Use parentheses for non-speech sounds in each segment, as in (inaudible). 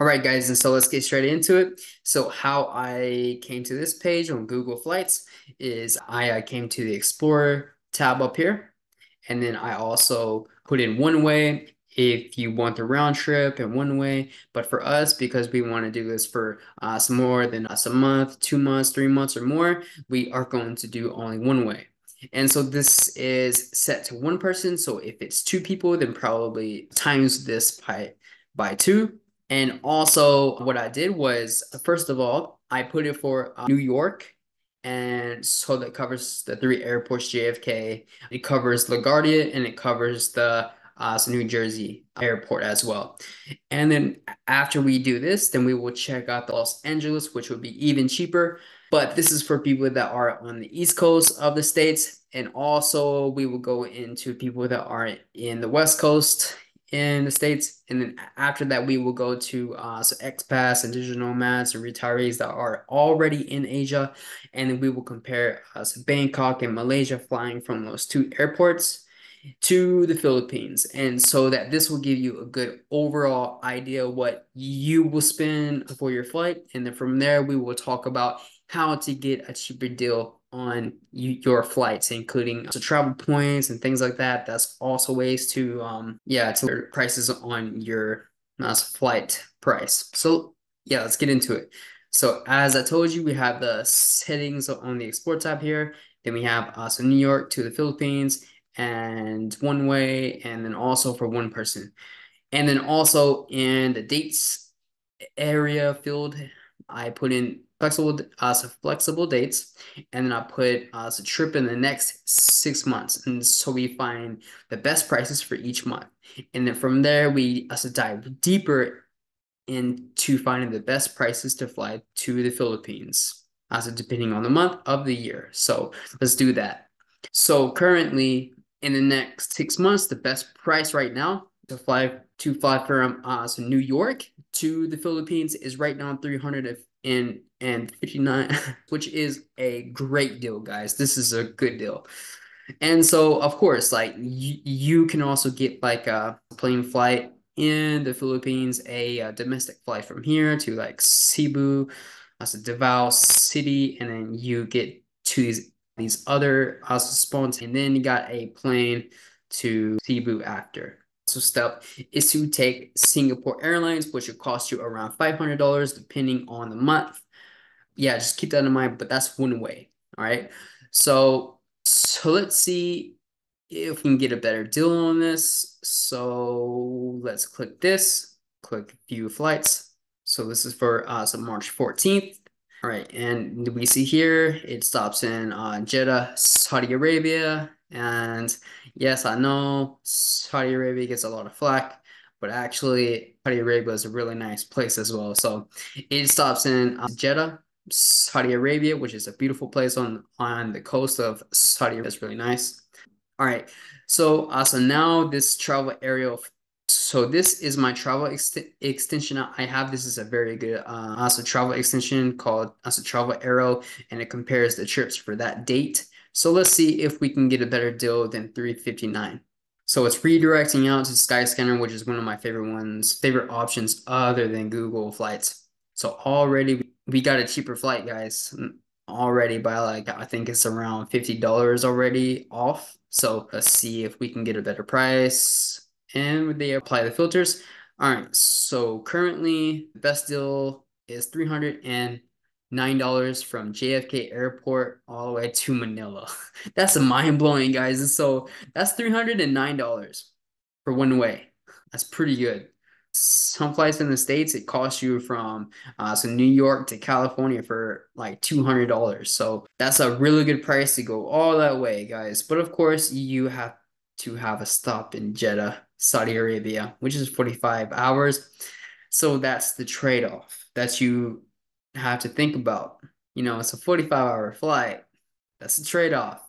All right, guys, and so let's get straight into it. So how I came to this page on Google Flights is I, I came to the Explorer tab up here, and then I also put in one way if you want the round trip and one way. But for us, because we want to do this for uh, more than us a month, two months, three months, or more, we are going to do only one way. And so this is set to one person. So if it's two people, then probably times this by by two and also, what I did was, first of all, I put it for uh, New York. And so that covers the three airports JFK, it covers LaGuardia, and it covers the uh, New Jersey airport as well. And then after we do this, then we will check out the Los Angeles, which would be even cheaper. But this is for people that are on the East Coast of the States. And also, we will go into people that are in the West Coast in the States. And then after that, we will go to uh, so expats and digital nomads and retirees that are already in Asia. And then we will compare uh, so Bangkok and Malaysia flying from those two airports to the Philippines. And so that this will give you a good overall idea what you will spend for your flight. And then from there, we will talk about how to get a cheaper deal on you, your flights, including the travel points and things like that. That's also ways to, um, yeah, to prices on your uh, flight price. So yeah, let's get into it. So as I told you, we have the settings on the Explore tab here. Then we have uh, so New York to the Philippines and one way, and then also for one person. And then also in the dates area field, I put in flexible uh, so flexible dates and then i put uh, so trip in the next six months and so we find the best prices for each month. And then from there we also dive deeper into finding the best prices to fly to the philippines also depending on the month of the year. So let's do that. So currently in the next six months the best price right now to fly to fly from uh, so New York to the Philippines is right now 300 and and 59 (laughs) which is a great deal guys. This is a good deal. And so of course like you, you can also get like a plane flight in the philippines a, a domestic flight from here to like cebu uh, as a davao city and then you get to these these other also spots and then you got a plane to cebu after step is to take Singapore Airlines, which will cost you around $500 depending on the month. Yeah, just keep that in mind, but that's one way. All right. So, so let's see if we can get a better deal on this. So let's click this, click view flights. So this is for uh, so March 14th. All right, and we see here it stops in uh, Jeddah, Saudi Arabia, and yes, I know Saudi Arabia gets a lot of flack, but actually Saudi Arabia is a really nice place as well. So it stops in uh, Jeddah, Saudi Arabia, which is a beautiful place on on the coast of Saudi Arabia. It's really nice. All right, so uh, so now this travel area of so this is my travel ex extension I have. This is a very good uh, also travel extension called also Travel Arrow, and it compares the trips for that date. So let's see if we can get a better deal than 359. So it's redirecting out to Skyscanner, which is one of my favorite ones, favorite options other than Google Flights. So already we got a cheaper flight, guys. Mm, already by like I think it's around $50 already off. So let's see if we can get a better price. And they apply the filters. All right, so currently the best deal is 300 and nine dollars from JFK Airport all the way to Manila. (laughs) that's mind blowing, guys. And so that's three hundred and nine dollars for one way. That's pretty good. Some flights in the states it costs you from uh, so New York to California for like two hundred dollars. So that's a really good price to go all that way, guys. But of course, you have to have a stop in Jeddah, Saudi Arabia, which is forty five hours. So that's the trade off that you have to think about. You know, it's a 45 hour flight. That's a trade off,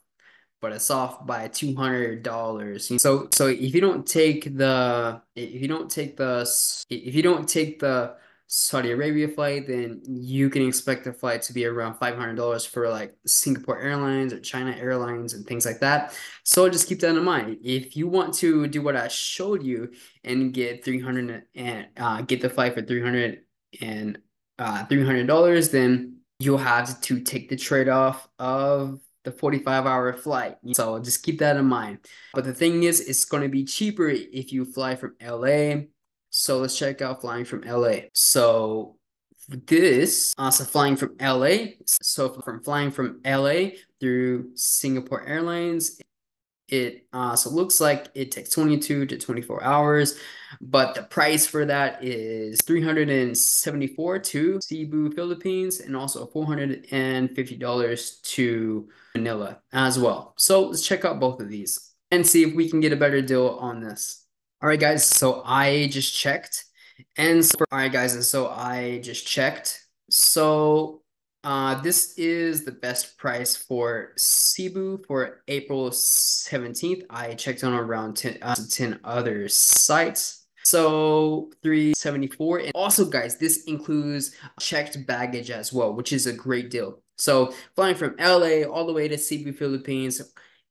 but it's off by $200. So, so if you don't take the, if you don't take the, if you don't take the Saudi Arabia flight, then you can expect the flight to be around $500 for like Singapore Airlines or China Airlines and things like that. So just keep that in mind. If you want to do what I showed you and get 300 and uh, get the flight for 300 and uh, $300, then you'll have to take the trade-off of the 45 hour flight. So just keep that in mind. But the thing is, it's going to be cheaper if you fly from LA so let's check out flying from LA. So this, uh, so flying from LA. So from flying from LA through Singapore Airlines, it uh, so it looks like it takes 22 to 24 hours, but the price for that is 374 to Cebu, Philippines, and also $450 to Manila as well. So let's check out both of these and see if we can get a better deal on this. All right, guys. So I just checked, and so, all right, guys. And so I just checked. So uh, this is the best price for Cebu for April 17th. I checked on around 10, uh, 10 other sites. So 374. And also, guys, this includes checked baggage as well, which is a great deal. So flying from LA all the way to Cebu, Philippines,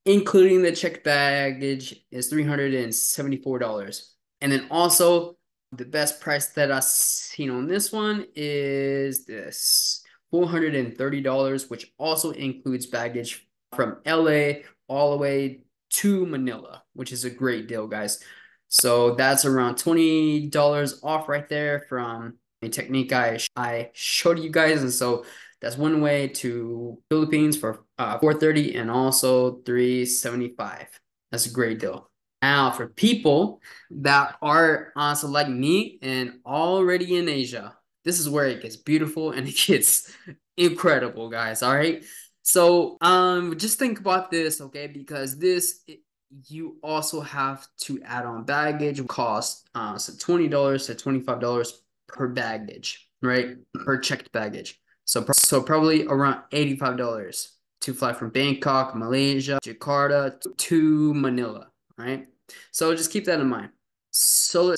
including the checked baggage, is $374. And then also, the best price that I've seen on this one is this $430, which also includes baggage from LA all the way to Manila, which is a great deal, guys. So that's around $20 off right there from a technique I, I showed you guys. And so that's one way to Philippines for uh, 430 and also 375. That's a great deal. Now, for people that are also like me and already in Asia, this is where it gets beautiful and it gets (laughs) incredible, guys. All right. So, um, just think about this, okay? Because this, it, you also have to add on baggage cost, uh, so twenty dollars to twenty five dollars per baggage, right? Per checked baggage. So, so probably around $85 to fly from Bangkok, Malaysia, Jakarta to Manila, right? So just keep that in mind. So,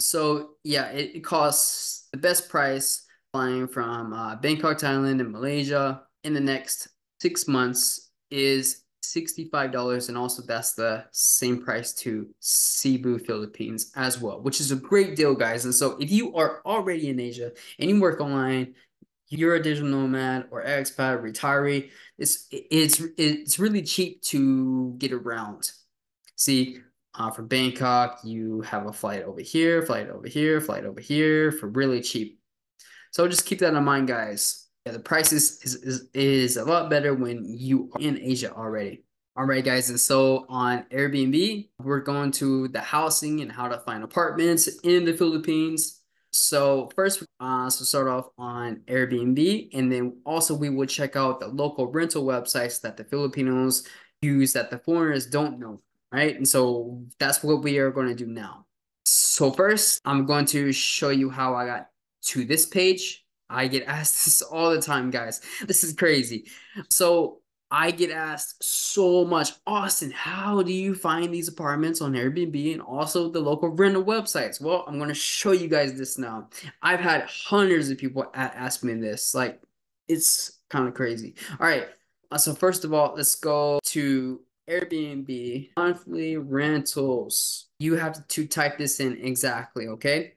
so yeah, it, it costs the best price flying from uh, Bangkok, Thailand, and Malaysia in the next six months is $65 and also that's the same price to Cebu, Philippines as well, which is a great deal, guys. And so if you are already in Asia and you work online, you're a digital nomad or expat, retiree, it's it's it's really cheap to get around. See, uh, from Bangkok, you have a flight over here, flight over here, flight over here for really cheap. So just keep that in mind, guys. Yeah, the price is, is, is, is a lot better when you are in Asia already. All right, guys, and so on Airbnb, we're going to the housing and how to find apartments in the Philippines. So first, uh, so start off on Airbnb, and then also we will check out the local rental websites that the Filipinos use that the foreigners don't know, right? And so that's what we are going to do now. So first, I'm going to show you how I got to this page. I get (laughs) asked this all the time, guys. This is crazy. So I get asked so much, Austin, how do you find these apartments on Airbnb and also the local rental websites? Well, I'm going to show you guys this now. I've had hundreds of people ask me this. Like, it's kind of crazy. All right. Uh, so, first of all, let's go to Airbnb monthly rentals. You have to type this in exactly, okay?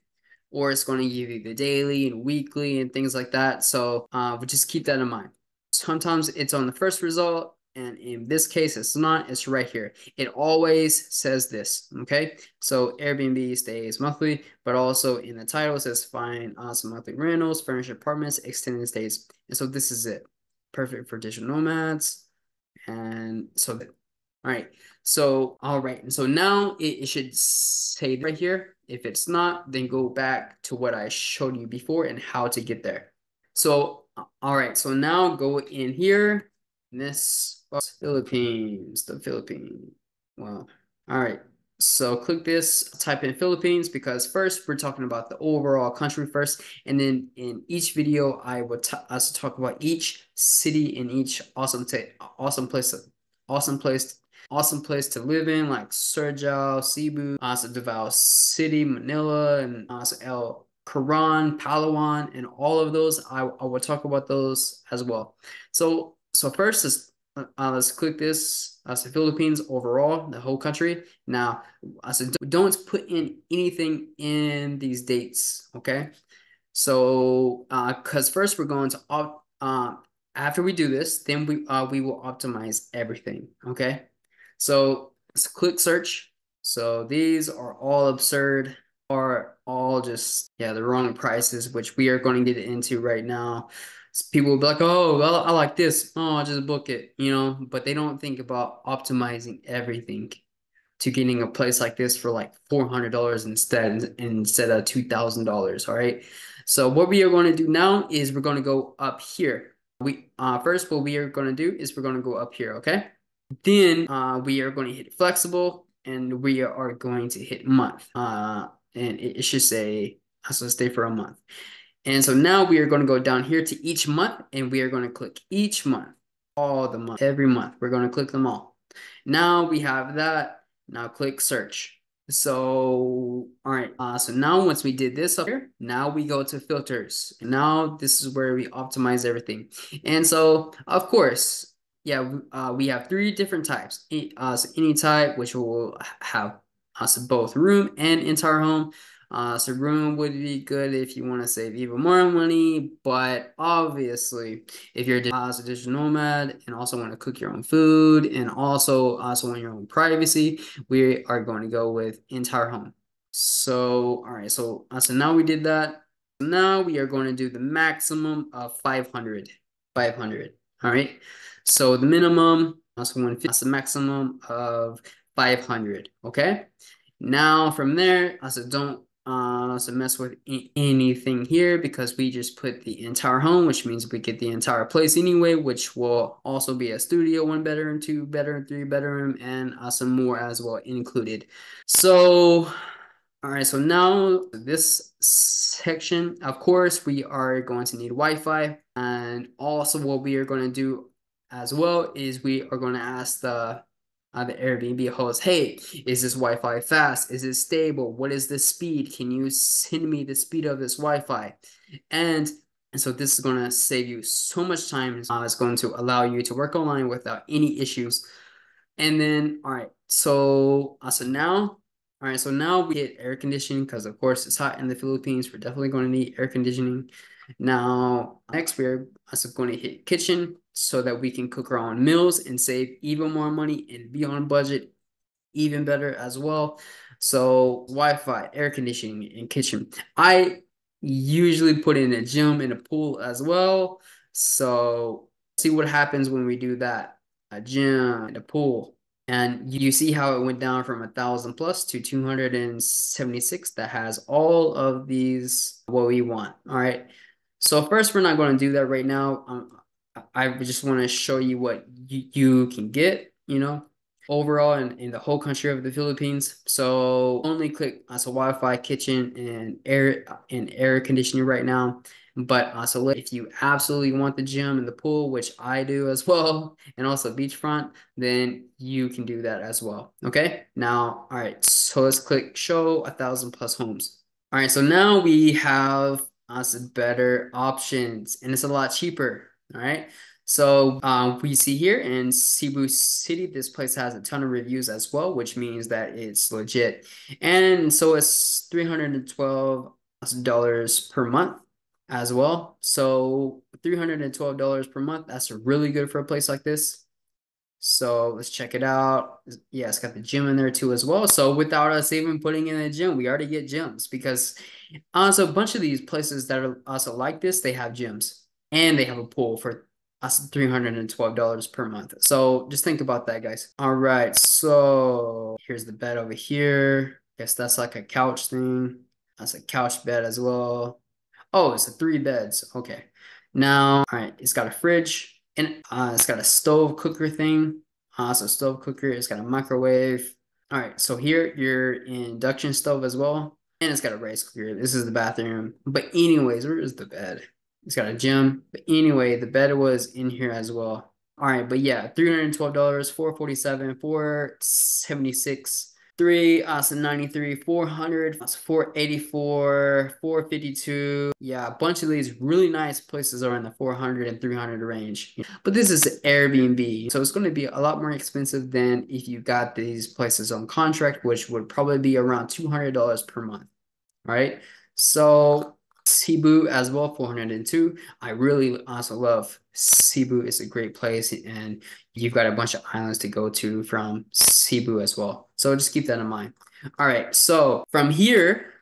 Or it's going to give you the daily and weekly and things like that. So, uh, but just keep that in mind. Sometimes it's on the first result, and in this case, it's not. It's right here. It always says this, okay? So Airbnb stays monthly, but also in the title it says find awesome monthly rentals, furnished apartments, extended stays. And so this is it. Perfect for digital nomads. And so, all right. So, all right. And so now it, it should say right here. If it's not, then go back to what I showed you before and how to get there. So all right, so now go in here. This Philippines, the Philippines. Well, All right. So click this, type in Philippines because first we're talking about the overall country first, and then in each video I will also talk about each city in each awesome awesome place, awesome place, awesome place to live in, like Siargao, Cebu, also Davao City, Manila, and also El Quran, Palawan, and all of those. I, I will talk about those as well. So so first is uh, let's click this as the Philippines overall, the whole country. Now, I said don't put in anything in these dates, okay? So, because uh, first we're going to op uh, after we do this, then we uh, we will optimize everything, okay? So let's click search. So these are all absurd, are all just yeah the wrong prices, which we are going to get into right now people will be like, oh, well, I like this. Oh, I'll just book it, you know, but they don't think about optimizing everything to getting a place like this for like $400 instead instead of $2,000. All right. So what we are going to do now is we're going to go up here. We uh, first, what we are going to do is we're going to go up here. Okay. Then uh, we are going to hit flexible and we are going to hit month. Uh, and it, it should say, so stay for a month. And so now we are going to go down here to each month and we are going to click each month, all the month, every month. We're going to click them all. Now we have that. Now click search. So, all right. Uh, so now once we did this up here, now we go to filters. Now this is where we optimize everything. And so, of course, yeah, uh, we have three different types. Uh, so any type, which will have us uh, both room and entire home. Uh, so room would be good if you want to save even more money, but obviously, if you're a uh, digital nomad and also want to cook your own food and also also want your own privacy, we are going to go with entire home. So, all right, so uh, so now we did that. Now we are going to do the maximum of 500. 500. All right. So the minimum, also 150, that's the maximum of 500. Okay. Now from there, I said don't uh, so mess with anything here because we just put the entire home, which means we get the entire place anyway, which will also be a studio, one bedroom, two bedroom, three bedroom, and uh, some more as well included. So, all right, so now this section, of course, we are going to need Wi-Fi, and also what we are going to do as well is we are going to ask the uh, the Airbnb host, hey, is this Wi-Fi fast? Is it stable? What is the speed? Can you send me the speed of this Wi-Fi? And, and so this is going to save you so much time. Uh, it's going to allow you to work online without any issues. And then, all right, so, uh, so now, all right, so now we get air conditioning because of course it's hot in the Philippines. We're definitely going to need air conditioning. Now, next we're also going to hit kitchen so that we can cook our own meals and save even more money and be on budget even better as well. So Wi-Fi, air conditioning, and kitchen. I usually put in a gym and a pool as well. So see what happens when we do that. A gym and a pool. And you see how it went down from a thousand plus to 276 that has all of these what we want. All right. So first, we're not going to do that right now. Um, I just want to show you what you, you can get, you know, overall in, in the whole country of the Philippines. So only click as a Wi-Fi, kitchen, and air and air conditioning right now. But also, if you absolutely want the gym and the pool, which I do as (laughs) well, and also beachfront, then you can do that as well. Okay. Now, all right. So let's click show a thousand plus homes. All right. So now we have us better options and it's a lot cheaper. All right. So um, we see here in Cebu City, this place has a ton of reviews as well, which means that it's legit. And so it's $312 per month as well. So $312 per month, that's really good for a place like this. So let's check it out. Yeah, it's got the gym in there too as well. So without us even putting in a gym, we already get gyms because also a bunch of these places that are also like this, they have gyms and they have a pool for us $312 per month. So just think about that, guys. All right, so here's the bed over here. Guess that's like a couch thing. That's a couch bed as well. Oh, it's a three beds. Okay. Now, all right, it's got a fridge and uh, it's got a stove cooker thing. Uh, so stove cooker, it's got a microwave. All right, so here your induction stove as well. And it's got a rice cooker. This is the bathroom. But anyways, where is the bed? It's got a gym. But anyway, the bed was in here as well. All right, but yeah, $312, 447 476 three, awesome uh, 93, 400, 484, 452. Yeah, a bunch of these really nice places are in the 400 and 300 range. But this is Airbnb, so it's going to be a lot more expensive than if you got these places on contract, which would probably be around $200 per month. All right. So Cebu as well, 402. I really also love Cebu. It's a great place, and you've got a bunch of islands to go to from Cebu as well. So just keep that in mind. All right, so from here,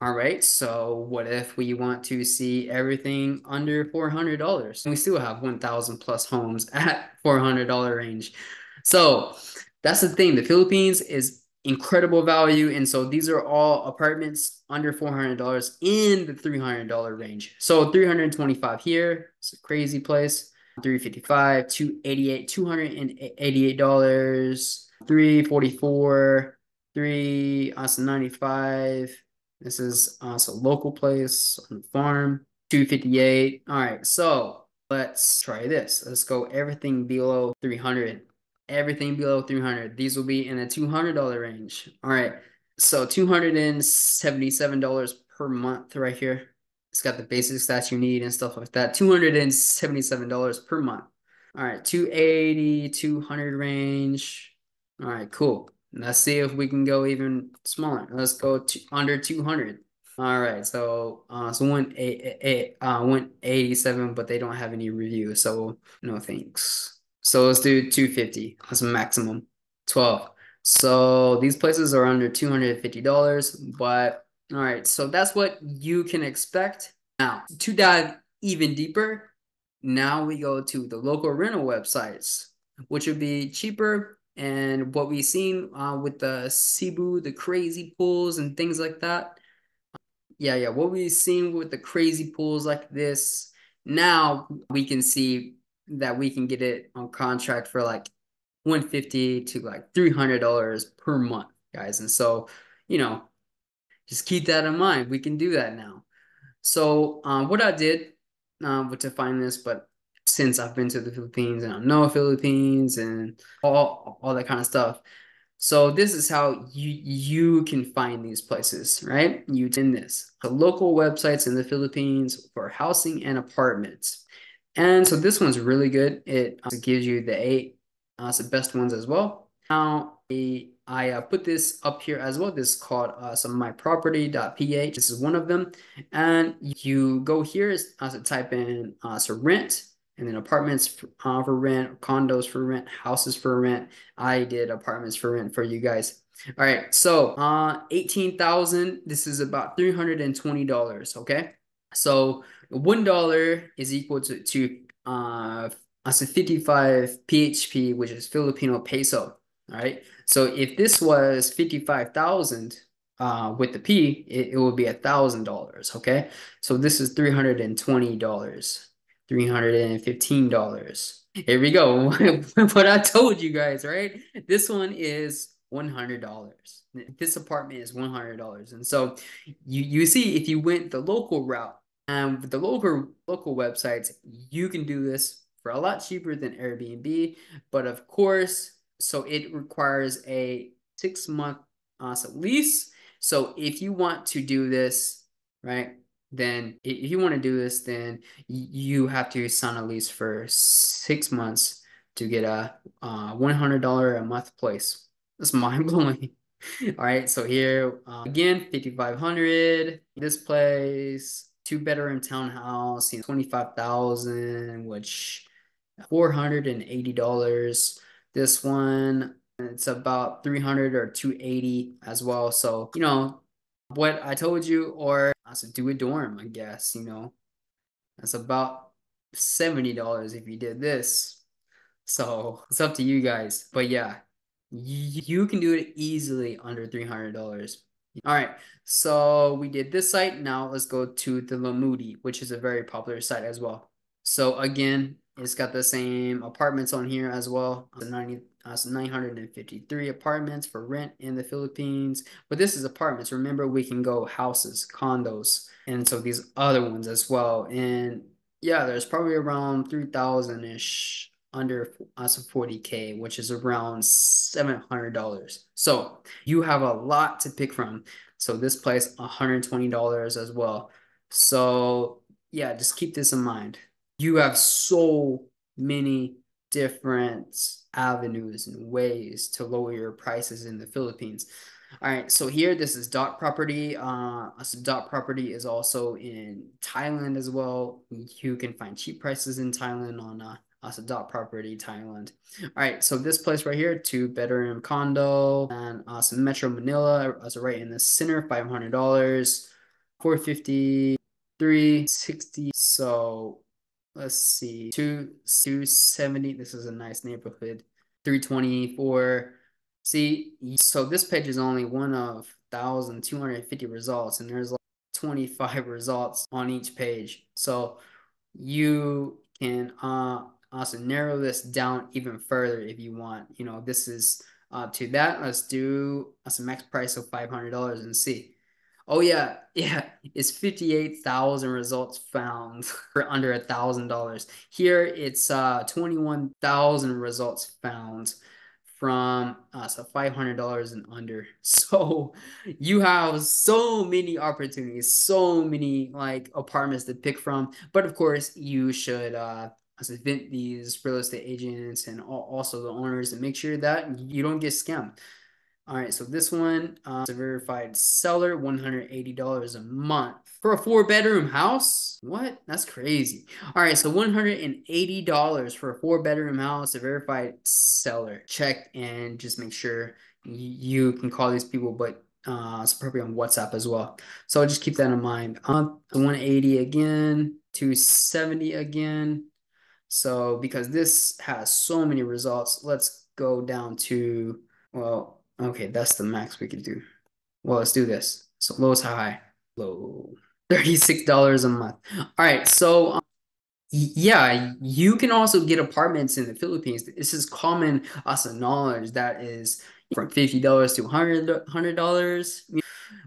all right, so what if we want to see everything under $400? We still have 1,000 plus homes (laughs) at $400 range. So that's the thing. The Philippines is incredible value. And so these are all apartments under $400 in the $300 range. So 325 here. It's a crazy place. 355, 288, $288, 344, 3 also uh, 95. This is uh, also local place on the farm. 258. All right, so let's try this. Let's go everything below 300 everything below 300 these will be in the $200 range. All right. So $277 per month right here. It's got the basics that you need and stuff like that. $277 per month. All right. 280 200 range. All right. Cool. Let's see if we can go even smaller. Let's go to under 200 all right. So uh so one eight, eight uh 187 but they don't have any reviews. So no thanks so let's do 250 as a maximum. 12. So these places are under $250, but all right, so that's what you can expect. Now, to dive even deeper, now we go to the local rental websites, which would be cheaper. And what we've seen uh, with the Cebu, the crazy pools and things like that. Yeah, yeah, what we've seen with the crazy pools like this, now we can see that we can get it on contract for like 150 to like $300 per month, guys. And so, you know, just keep that in mind. We can do that now. So, um, what I did um, to find this, but since I've been to the Philippines and I know Philippines and all all that kind of stuff. So this is how you you can find these places, right? You in this the local websites in the Philippines for housing and apartments. And so this one's really good. It uh, gives you the eight uh, best ones as well. Now, I uh, put this up here as well. This is called uh, some myproperty.ph. This is one of them. And you go here uh, to type in uh, so rent and then apartments for, uh, for rent, condos for rent, houses for rent. I did apartments for rent for you guys. All right, so uh, 18,000, this is about $320, okay? So one dollar is equal to to uh as a 55 PHP, which is Filipino peso. All right. So if this was 55,000 uh, with the P, it, it would be a thousand dollars. Okay. So this is $320, $315. Here we go. (laughs) what I told you guys, right? This one is $100. This apartment is $100. And so you, you see, if you went the local route, and with the local local websites, you can do this for a lot cheaper than Airbnb. But of course, so it requires a six month uh, lease. So if you want to do this, right, then if you want to do this, then you have to sign a lease for six months to get a uh, $100 a month place. That's (laughs) mind blowing. All right, so here uh, again, 5500 this place two bedroom townhouse, you know, 25,000, which $480. This one, it's about 300 or 280 as well. So, you know, what I told you, or I said do a dorm, I guess, you know, that's about $70 if you did this. So it's up to you guys. But yeah, you can do it easily under $300. All right, so we did this site. Now let's go to the Lamudi, which is a very popular site as well. So again, it's got the same apartments on here as well. 90, uh, 953 apartments for rent in the Philippines. But this is apartments. Remember, we can go houses, condos, and so these other ones as well. And yeah, there's probably around 3,000-ish under us 40k, which is around $700. So you have a lot to pick from. So this place $120 as well. So yeah, just keep this in mind. You have so many different avenues and ways to lower your prices in the Philippines. All right, so here this is dot property. Uh, so dot property is also in Thailand as well. You can find cheap prices in Thailand on uh, also dot property Thailand. All right, so this place right here, two bedroom condo and also Metro Manila, also right in the center, five hundred dollars, four fifty, three sixty. So let's see, two two seventy. This is a nice neighborhood. Three twenty four. See, so this page is only one of 1,250 results, and there's like 25 results on each page. So you can uh, also narrow this down even further if you want. You know, this is uh, to that. Let's do a max price of $500 and see. Oh yeah, (laughs) yeah, it's 58,000 results found (laughs) for under a thousand dollars. Here it's uh 21,000 results found from uh, so $500 and under. (laughs) So you have so many opportunities, so many like apartments to pick from. But of course, you should uh, vent these real estate agents and also the owners and make sure that you don't get scammed. All right, so this one uh, a verified seller, $180 a month for a four bedroom house. What? That's crazy. All right, so $180 for a four bedroom house, a verified seller. Check and just make sure you can call these people, but uh, it's probably on WhatsApp as well. So just keep that in mind. Uh, 180 again, 270 again. So because this has so many results, let's go down to, well, Okay, that's the max we could do. Well, let's do this. So lowest high, low, $36 a month. All right, so um, yeah, you can also get apartments in the Philippines. This is common also knowledge that is from $50 to $100, $100.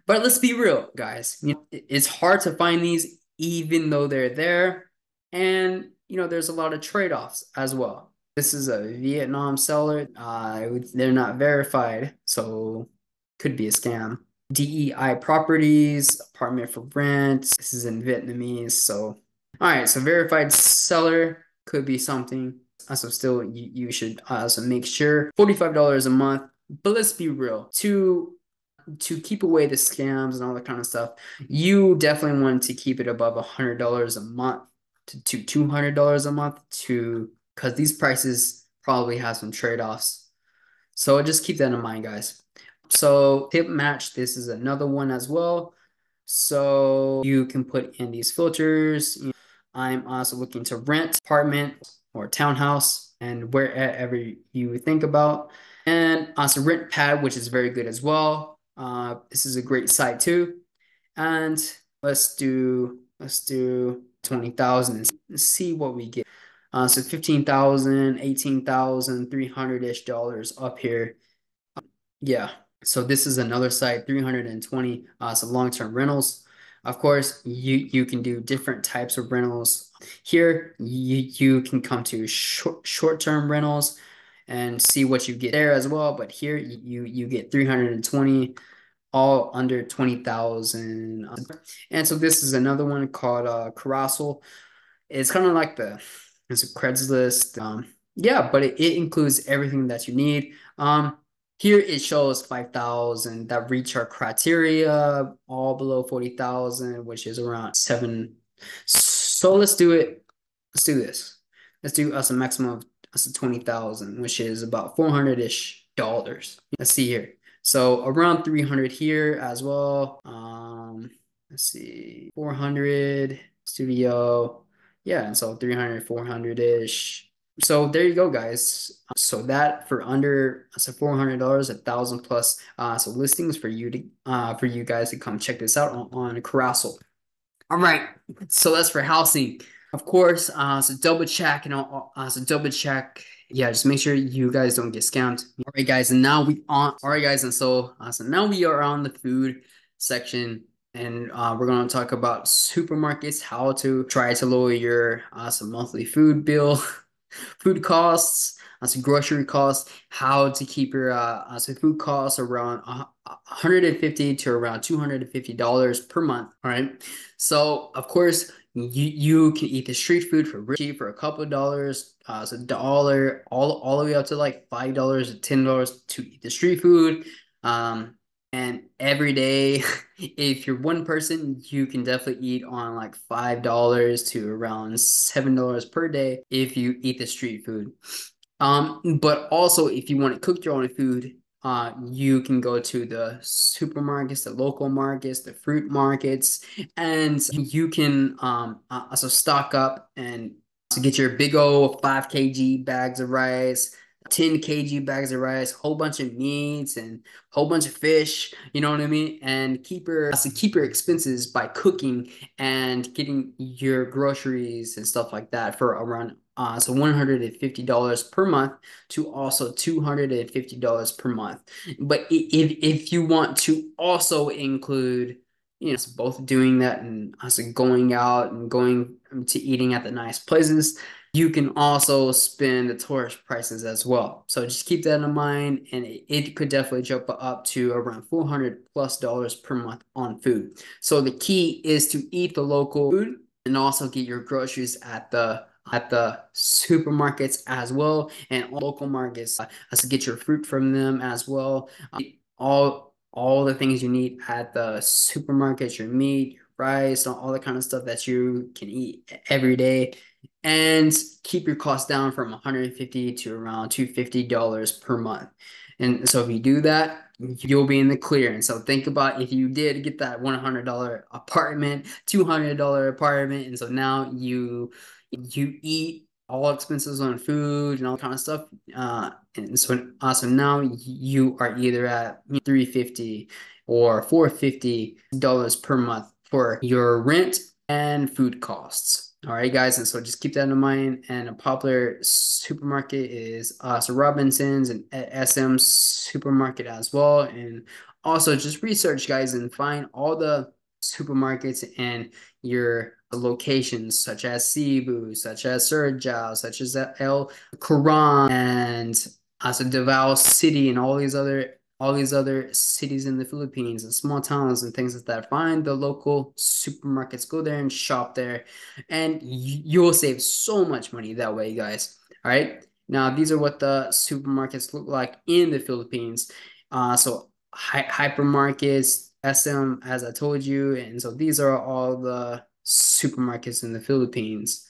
But let's be real, guys. You know, it's hard to find these even though they're there. And, you know, there's a lot of trade-offs as well. This is a Vietnam seller. Uh, they're not verified, so could be a scam. DEI properties, apartment for rent. This is in Vietnamese, so all right. So verified seller could be something. So still, you, you should also make sure forty-five dollars a month. But let's be real. To to keep away the scams and all that kind of stuff, you definitely want to keep it above a hundred dollars a month to, to two hundred dollars a month to because these prices probably have some trade-offs. So just keep that in mind, guys. So tip match, this is another one as well. So you can put in these filters. I'm also looking to rent apartment or townhouse and wherever you think about. And also rent pad which is very good as well. Uh, this is a great site too. And let's do let's do 20,000 and see what we get. Uh, so 15,000, 18,000, 300-ish dollars up here. Yeah. So this is another site, 320, uh, some long-term rentals. Of course, you, you can do different types of rentals. Here, you, you can come to short, short-term rentals and see what you get there as well. But here, you, you get 320 all under 20,000. And so this is another one called uh, Carousell. It's kind of like the it's a Craigslist. Um, yeah, but it, it includes everything that you need. Um, here it shows 5,000 that reach our criteria, all below 40,000, which is around seven. So let's do it. Let's do this. Let's do us a maximum of us 20,000, which is about 400-ish dollars. Let's see here. So around 300 here as well. Um, let's see, 400 studio yeah, and so 300, 400 ish. So there you go, guys. So that for under so four hundred dollars, a thousand plus. Uh, so listings for you to uh for you guys to come check this out on, on Carousell. All right, so that's for housing. Of course, uh, so double check and all, uh, so double check. Yeah, just make sure you guys don't get scammed. All right, guys, and now we on. All right, guys, and so so now we are on the food section and uh, we're to talk about supermarkets, how to try to lower your uh, some monthly food bill. (laughs) food costs, uh, so grocery costs, how to keep your uh, uh food costs around 150 to around 250 dollars per month. All right, so of course you you can eat the street food for really cheap for a couple of dollars. Uh, so dollar all all the way up to like five dollars to ten dollars to eat the street food. Um, and every day, (laughs) if you're one person, you can definitely eat on like $5 to around $7 per day if you eat the street food. Um, but also if you want to cook your own food, uh, you can go to the supermarkets, the local markets, the fruit markets, and you can um uh, also stock up and to get your big old 5 kg bags of rice 10 kg bags of rice, whole bunch of meats and whole bunch of fish, you know what I mean? And keep your so keep your expenses by cooking and getting your groceries and stuff like that for around uh, so $150 per month to also $250 per month. But if if you want to also include you know both doing that and also going out and going to eating at the nice places you can also spend the tourist prices as well. So just keep that in mind, and it, it could definitely jump up to around 400 plus dollars per month on food. So the key is to eat the local food and also get your groceries at the at the supermarkets as well and local markets uh, to get your fruit from them as well. Uh, all all the things you need at the supermarkets, your meat, your rice, all the kind of stuff that you can eat every day. And keep your costs down from 150 to around 250 dollars per month. And so if you do that you'll be in the clear. And so think about if you did get that $100 apartment $200 apartment and so now you you eat all expenses on food and all kind of stuff uh and so also now you are either at 350 or 450 dollars per month for your rent and food costs all right, guys, and so just keep that in mind. And a popular supermarket is uh, so Robinsons and SM supermarket as well. And also just research, guys, and find all the supermarkets and your locations, such as Cebu, such as Siargao, such as El Coron, and also Davao City, and all these other all these other cities in the Philippines and small towns and things like that. Find the local supermarkets, go there and shop there, and you'll save so much money that way, guys. All right. Now, these are what the supermarkets look like in the Philippines. Uh, so hi- hypermarkets, SM, as I told you, and so these are all the supermarkets in the Philippines.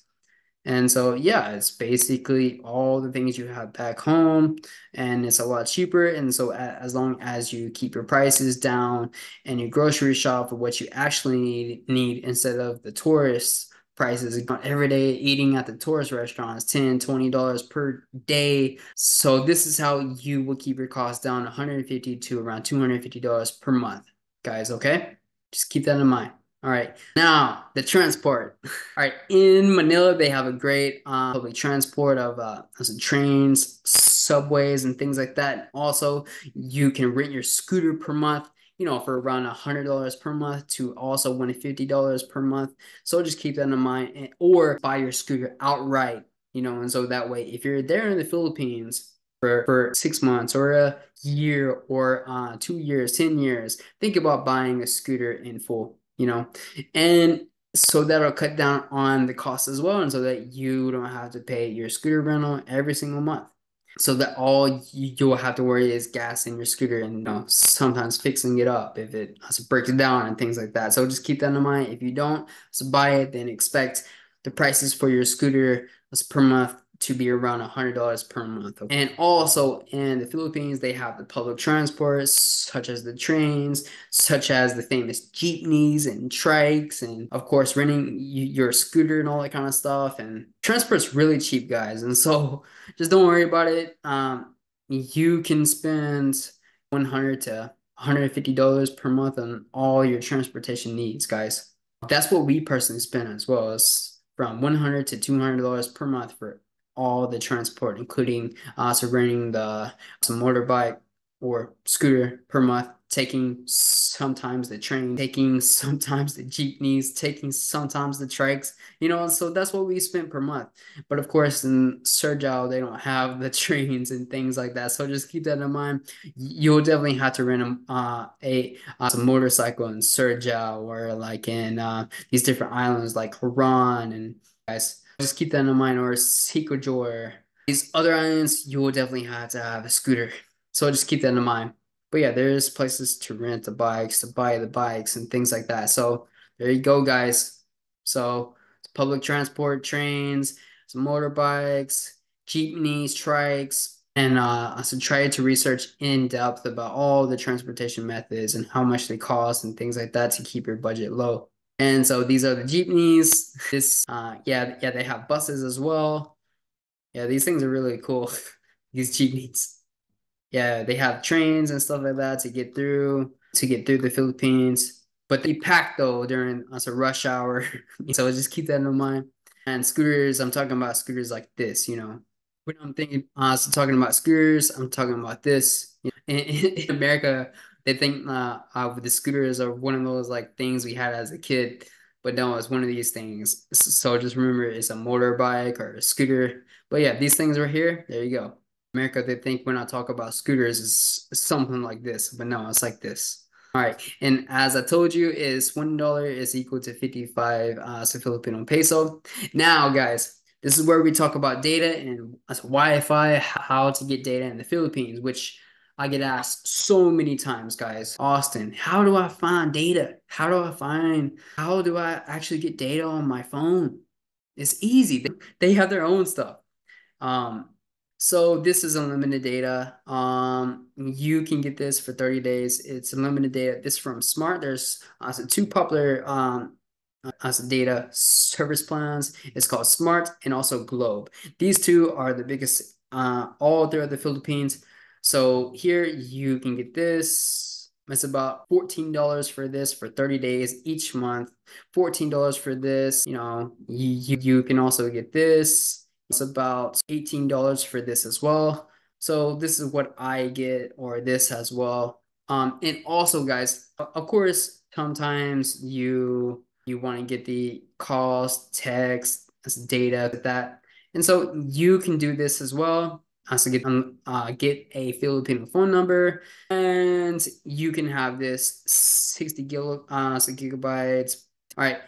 And so, yeah, it's basically all the things you have back home, and it's a lot cheaper. And so, as long as you keep your prices down and you grocery shop for what you actually need, need instead of the tourist prices every day eating at the tourist restaurants 10 20 dollars per day so this is how you will keep your costs down 150 to around 250 dollars per month guys okay just keep that in mind all right, now the transport. All right, in Manila, they have a great uh, public transport of uh, trains, subways, and things like that. Also, you can rent your scooter per month, you know, for around a hundred dollars per month to also one fifty dollars per month. So just keep that in mind, or buy your scooter outright, you know, and so that way, if you're there in the Philippines for, for six months or a year or uh, two years, 10 years, think about buying a scooter in full you know, and so that'll cut down on the cost as well, and so that you don't have to pay your scooter rental every single month. So that all you'll have to worry is gas in your scooter and you know, sometimes fixing it up if it has to breaks down and things like that. So just keep that in mind. If you don't so buy it, then expect the prices for your scooter per month to be around a hundred dollars per month. And also in the Philippines, they have the public transport, such as the trains, such as the famous jeepneys and trikes, and of course renting your scooter and all that kind of stuff. And transport's really cheap, guys. And so (laughs) just don't worry about it. Um, you can spend 100 to 150 dollars per month on all your transportation needs, guys. That's what we personally spend as well. It's from 100 to 200 dollars per month for all the transport, including uh, so renting the some motorbike, or scooter per month, taking sometimes the train, taking (laughs) sometimes the jeepneys, taking sometimes the trikes, you know, so that's what we spent per month. But of course, in Siargao, they don't have the (laughs) trains and things like that. So just keep that in mind. You'll definitely have to rent a, uh, a, uh, a motorcycle in Siargao or like in uh, these different islands like Haran and guys. Just keep that in mind or Secret Siquijor. These other islands, you will definitely have to have a scooter. So just keep that in mind. But yeah, there's places to rent the bikes, to buy the bikes and things like that. So there you go, guys. So public transport, trains, some motorbikes, jeepneys, trikes, and uh, so try to research in depth about all the transportation methods and how much they cost and things like that to keep your budget low. And so these are the jeepneys. This, uh, yeah, yeah, they have buses as well. Yeah, these things are really cool. (laughs) these jeepneys yeah, they have trains and stuff like that to get through to get through the Philippines. But they pack though during as a rush hour. (laughs) so just keep that in mind. And scooters, I'm talking about scooters like this, you know. When I'm thinking uh so talking about scooters, I'm talking about this. In, (laughs) in America, they think uh, uh the scooters are one of those like things we had as a kid, but no, it's one of these things. So just remember it's a motorbike or a scooter. But yeah, these things are here. There you go. America, they think when I talk about scooters is something like this, but no, it's like this. All right, and as I told you, is one dollar is equal to fifty-five uh, so Filipino peso. Now, guys, this is where we talk about data and Wi-Fi, how to get data in the Philippines, which I get asked so many times, guys. Austin, how do I find data? How do I find? How do I actually get data on my phone? It's easy. They have their own stuff. Um, so this is unlimited data. Um, you can get this for 30 days. It's unlimited data. This from Smart. There's uh, two popular um, uh, data service plans. It's called Smart and also Globe. These two are the biggest uh, all throughout the Philippines. So here you can get this. It's about $14 for this for 30 days each month. $14 for this. You know, you, you can also get this it's about $18 for this as well. So this is what I get or this as well. Um, and also guys, of course, sometimes you you want to get the calls, text, data, that. And so you can do this as well. Also get um, uh, get a Filipino phone number, and you can have this 60 gig uh, gigabytes. All right,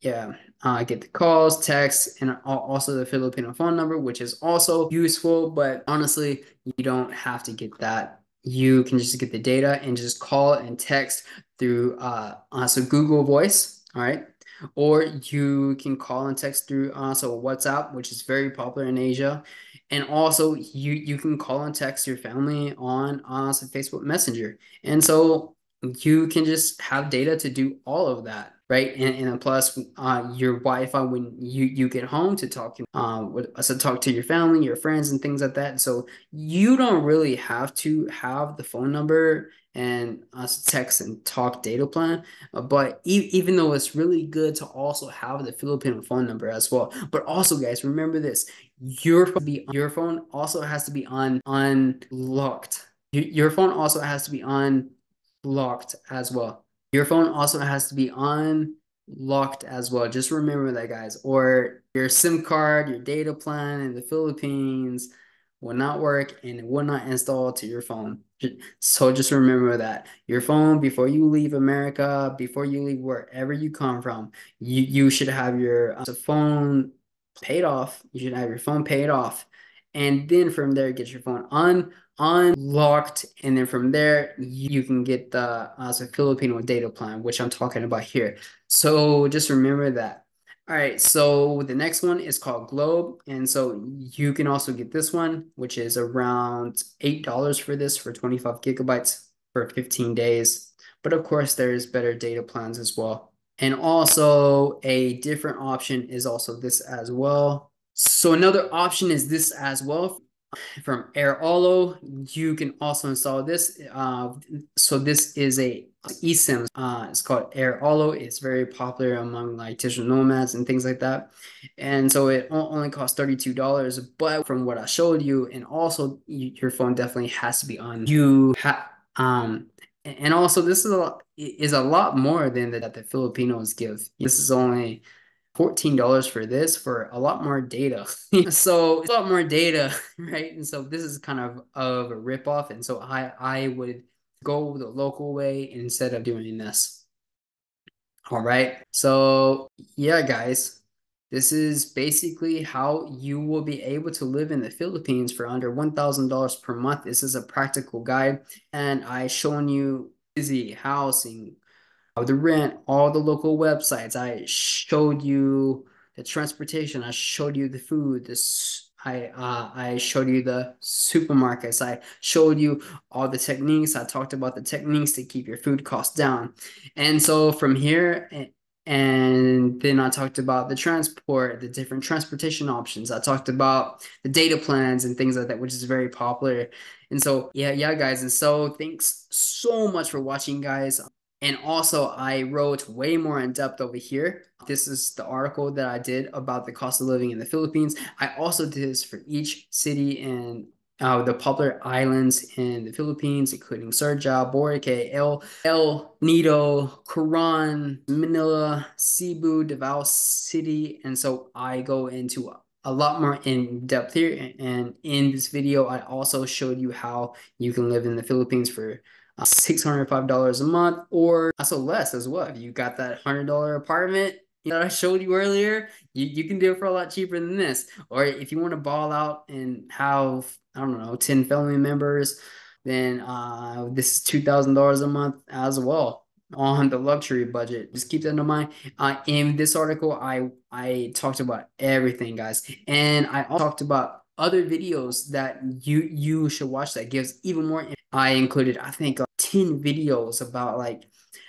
yeah, uh, get the calls, texts, and also the Filipino phone number, which is also useful. But honestly, you don't have to get that. You can just get the data and just call and text through uh, uh so Google Voice. All right. Or you can call and text through also uh, WhatsApp, which is very popular in Asia. And also you you can call and text your family on uh, so Facebook Messenger. And so you can just have data to do all of that right? And, and plus, uh, your Wi-Fi when you you get home to talk, uh, to talk to your family, your friends, and things like that. So you don't really have to have the phone number and us text and talk data plan. Uh, but e even though it's really good to also have the Filipino phone number as well. But also, guys, remember this: your be your phone also has to be on unlocked. Your phone also has to be unlocked as well. Your phone also has to be unlocked as well. Just remember that, guys. Or your SIM card, your data plan in the Philippines will not work and it will not install to your phone. So just remember that your phone before you leave America, before you leave wherever you come from, you you should have your uh, phone paid off. You should have your phone paid off, and then from there get your phone on unlocked and then from there you can get the uh, so Filipino data plan which I'm talking about here so just remember that all right so the next one is called Globe and so you can also get this one which is around eight dollars for this for 25 gigabytes for 15 days but of course there's better data plans as well and also a different option is also this as well so another option is this as well from Airalo. You can also install this. Uh, so this is a eSIM. Uh, it's called Air Airalo. It's very popular among like digital nomads and things like that. And so it only costs $32. But from what I showed you, and also your phone definitely has to be on. You have um and also this is a is a lot more than that the Filipinos give. This is only $14 for this for a lot more data. (laughs) so a lot more data, (laughs) right? And so this is kind of of a ripoff. And so I I would go the local way instead of doing this. All right. So yeah, guys, this is basically how you will be able to live in the Philippines for under $1,000 per month. This is a practical guide and I shown you easy housing, the rent, all the local websites. I showed you the transportation. I showed you the food. This I uh, I showed you the supermarkets. I showed you all the techniques. I talked about the techniques to keep your food costs down. And so from here, and then I talked about the transport, the different transportation options. I talked about the data plans and things like that, which is very popular. And so, yeah, yeah, guys. And so, thanks so much for watching, guys. And also, I wrote way more in depth over here. This is the article that I did about the cost of living in the Philippines. I also did this for each city and uh, the popular islands in the Philippines, including Siargao, Boracay, El, El Nido, Coron, Manila, Cebu, Davao City. And so I go into a lot more in depth here. And in this video, I also showed you how you can live in the Philippines for $605 a month or also less as well. If you got that $100 apartment that I showed you earlier, you, you can do it for a lot cheaper than this. Or if you want to ball out and have, I don't know, 10 family members, then uh, this is $2,000 a month as well on the luxury budget. Just keep that in mind. Uh, in this article, I I talked about everything, guys, and I talked about other videos that you you should watch that gives even more. I included, I think, uh, 10 videos about like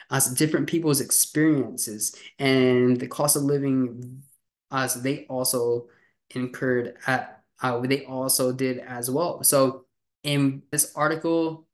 us different people's experiences and the cost of living as they also incurred at uh, they also did as well. So in this article,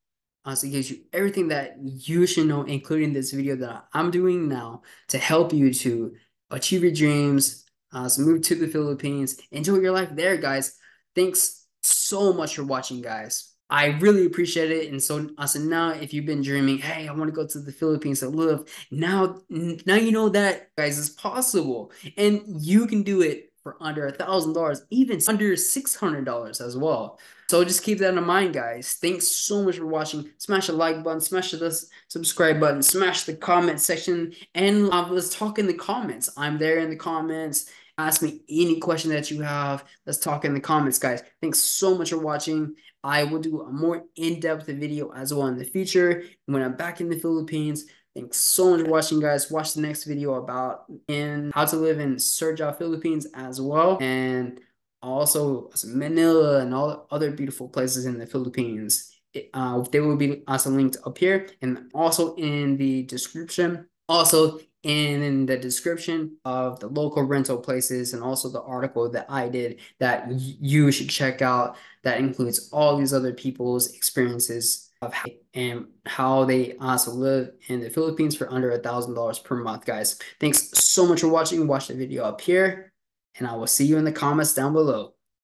uh, it gives you everything that you should know, including this video that I'm doing now to help you to achieve your dreams, uh, so move to the Philippines, enjoy your life there, guys. Thanks so much for watching, guys. I really appreciate it. And so, uh, so now if you've been dreaming, hey, I want to go to the Philippines to live, now, now you know that, guys, it's possible. And you can do it for under a thousand dollars, even under six hundred dollars as well. So just keep that in mind, guys. Thanks so much for watching. Smash the like button, smash the subscribe button, smash the comment section, and uh, let's talk in the comments. I'm there in the comments. Ask me any question that you have. Let's talk in the comments, guys. Thanks so much for watching. I will do a more in-depth video as well in the future when I'm back in the Philippines. Thanks so much for watching, guys. Watch the next video about in how to live in Siargao, Philippines as well. And also Manila and all other beautiful places in the Philippines. Uh, they will be also linked up here and also in the description. Also in the description of the local rental places and also the article that I did that you should check out that includes all these other people's experiences of how, and how they also live in the Philippines for under a thousand dollars per month guys. Thanks so much for watching. Watch the video up here and I will see you in the comments down below